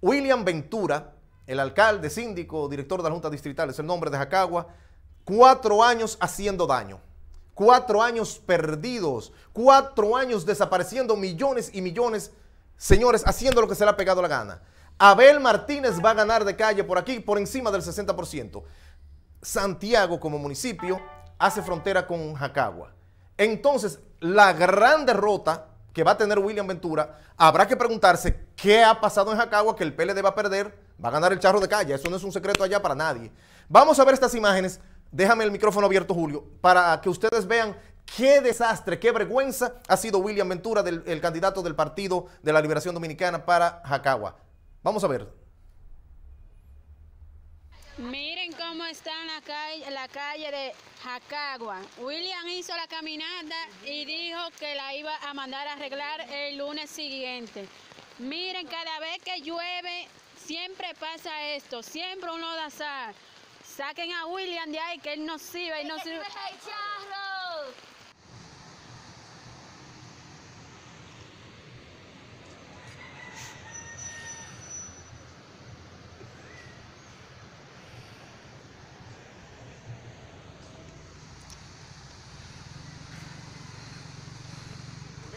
William Ventura, el alcalde, síndico, director de la Junta Distrital, es el nombre de Jacagua, cuatro años haciendo daño, cuatro años perdidos, cuatro años desapareciendo millones y millones, señores, haciendo lo que se le ha pegado la gana. Abel Martínez va a ganar de calle por aquí por encima del 60%. Santiago como municipio hace frontera con Jacagua. Entonces, la gran derrota que va a tener William Ventura, habrá que preguntarse qué ha pasado en Jacagua que el PLD va a perder, va a ganar el charro de calle. Eso no es un secreto allá para nadie. Vamos a ver estas imágenes. Déjame el micrófono abierto, Julio, para que ustedes vean qué desastre, qué vergüenza ha sido William Ventura, el candidato del Partido de la Liberación Dominicana para Jacagua. Vamos a ver. Miren cómo está en la calle, la calle de Jacagua. William hizo la caminata y dijo que la iba a mandar a arreglar el lunes siguiente. Miren, cada vez que llueve, siempre pasa esto, siempre uno da azar. Saquen a William de ahí, que él no sirve y no sirve.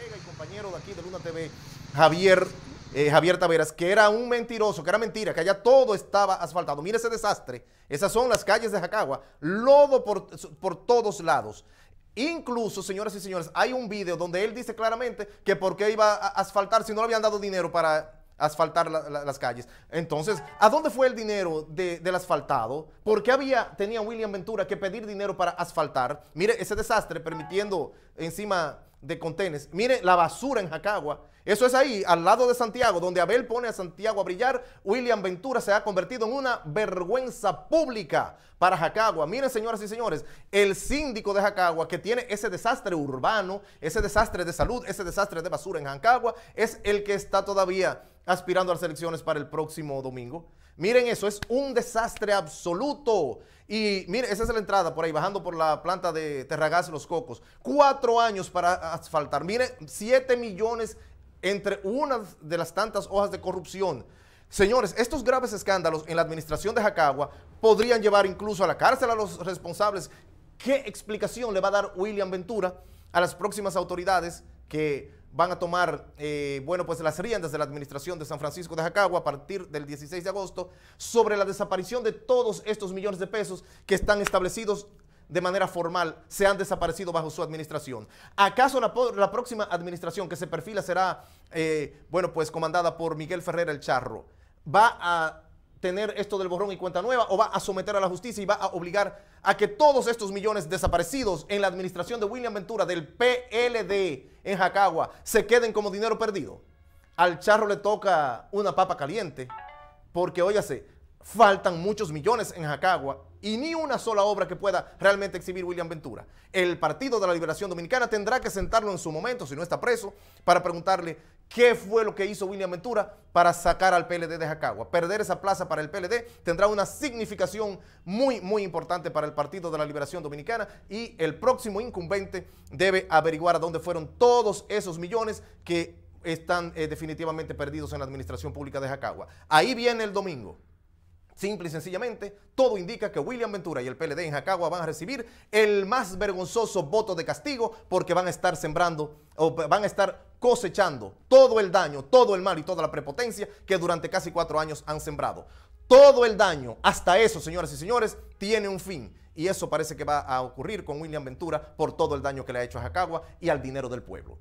y compañero de aquí de Luna TV, Javier, eh, Javier Taveras, que era un mentiroso, que era mentira, que allá todo estaba asfaltado. Mire ese desastre. Esas son las calles de Jacagua. Lodo por, por todos lados. Incluso, señoras y señores, hay un video donde él dice claramente que por qué iba a asfaltar si no le habían dado dinero para asfaltar las calles. Entonces, ¿a dónde fue el dinero del asfaltado? ¿Por qué había, tenía William Ventura que pedir dinero para asfaltar? Mire ese desastre permitiendo encima de contenes. Mire la basura en Jacagua. Eso es ahí, al lado de Santiago, donde Abel pone a Santiago a brillar. William Ventura se ha convertido en una vergüenza pública para Jacagua. Miren, señoras y señores, el síndico de Jacagua que tiene ese desastre urbano, ese desastre de salud, ese desastre de basura en Jacagua, es el que está todavía aspirando a las elecciones para el próximo domingo. Miren eso, es un desastre absoluto. Y miren, esa es la entrada por ahí, bajando por la planta de Terragás Los Cocos. Cuatro años para asfaltar. Miren, siete millones entre una de las tantas hojas de corrupción. Señores, estos graves escándalos en la administración de Jacagua podrían llevar incluso a la cárcel a los responsables. ¿Qué explicación le va a dar William Ventura a las próximas autoridades que van a tomar, eh, bueno, pues las riendas de la administración de San Francisco de Jacagua a partir del 16 de agosto sobre la desaparición de todos estos millones de pesos que están establecidos de manera formal, se han desaparecido bajo su administración. ¿Acaso la, próxima administración que se perfila será, eh, bueno, pues comandada por Miguel Ferrer el Charro, va a tener esto del borrón y cuenta nueva o va a someter a la justicia y va a obligar a que todos estos millones desaparecidos en la administración de William Ventura del PLD en Jacagua se queden como dinero perdido. Al charro le toca una papa caliente porque, óyase, faltan muchos millones en Jacagua y ni una sola obra que pueda realmente exhibir William Ventura. El Partido de la Liberación Dominicana tendrá que sentarlo en su momento, si no está preso, para preguntarle qué fue lo que hizo William Ventura para sacar al PLD de Jacagua. Perder esa plaza para el PLD tendrá una significación muy, muy importante para el Partido de la Liberación Dominicana y el próximo incumbente debe averiguar a dónde fueron todos esos millones que están eh, definitivamente perdidos en la administración pública de Jacagua. Ahí viene el domingo. Simple y sencillamente, todo indica que William Ventura y el PLD en Jacagua van a recibir el más vergonzoso voto de castigo porque van a estar sembrando o van a estar cosechando todo el daño, todo el mal y toda la prepotencia que durante casi cuatro años han sembrado. Todo el daño, hasta eso, señoras y señores, tiene un fin. Y eso parece que va a ocurrir con William Ventura por todo el daño que le ha hecho a Jacagua y al dinero del pueblo.